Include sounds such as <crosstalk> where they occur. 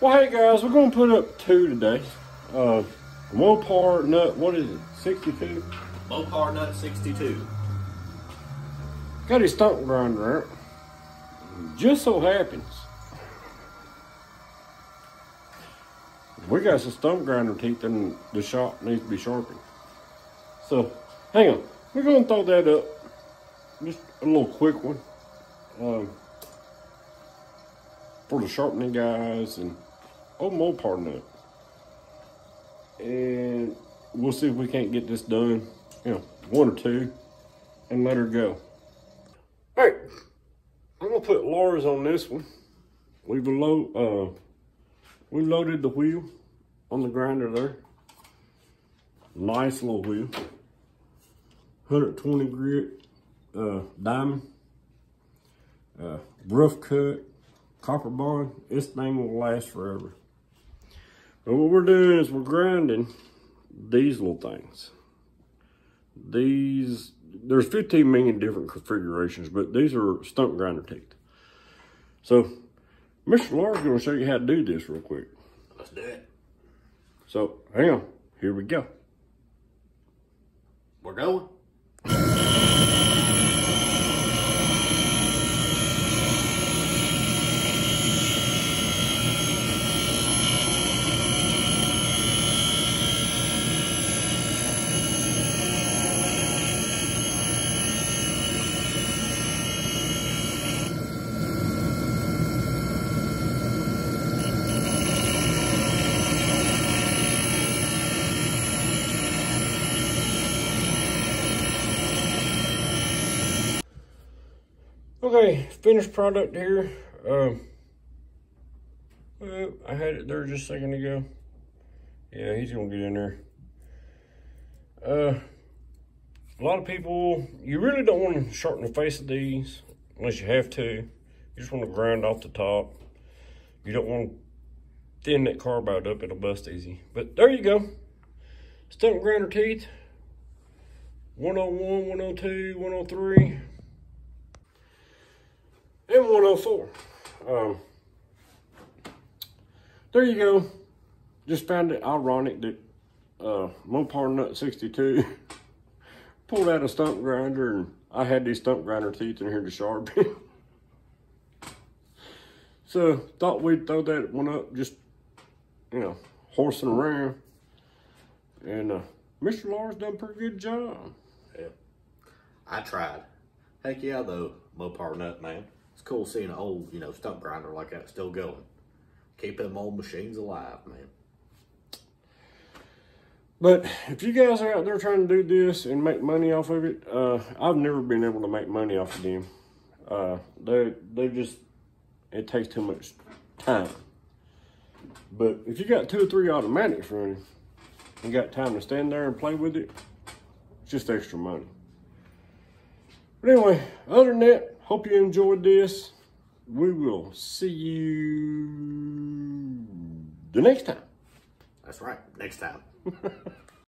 Well, hey guys, we're gonna put up two today. Uh, Mopar nut, what is it, 62? Mopar Nut 62. Got his stump grinder out. Just so happens, we got some stump grinder teeth in the shop needs to be sharpened. So, hang on, we're gonna throw that up. Just a little quick one. Um, for the sharpening guys and oh Mopar nut. And we'll see if we can't get this done, you know, one or two, and let her go. All right, I'm gonna put Lars on this one. We've uh, we loaded the wheel on the grinder there. Nice little wheel. 120 grit, uh, diamond, uh, rough cut, copper bond. This thing will last forever. But what we're doing is we're grinding these little things. These, there's 15 million different configurations, but these are stump grinder teeth. So, Mr. Lars going to show you how to do this real quick. Let's do it. So, hang on. Here we go. We're going. Okay, finished product here. Um, well, I had it there just a second ago. Yeah, he's gonna get in there. Uh, a lot of people, you really don't want to shorten the face of these unless you have to. You just want to grind off the top. You don't want to thin that carbide up, it'll bust easy. But there you go. Stump grinder teeth. 101, 102, 103 and 104. Um, there you go. Just found it ironic that uh, Mopar Nut 62 <laughs> pulled out a stump grinder and I had these stump grinder teeth in here to sharpen. <laughs> so thought we'd throw that one up, just, you know, horsing around. And uh, Mr. Lars done a pretty good job. Yeah. I tried. Heck yeah, though, Mopar Nut, man. It's cool seeing an old, you know, stump grinder like that still going. Keeping them old machines alive, man. But if you guys are out there trying to do this and make money off of it, uh, I've never been able to make money off of them. Uh, they they just it takes too much time. But if you got two or three automatics running, and got time to stand there and play with it, it's just extra money. But anyway, other than that, hope you enjoyed this. We will see you the next time. That's right. Next time. <laughs>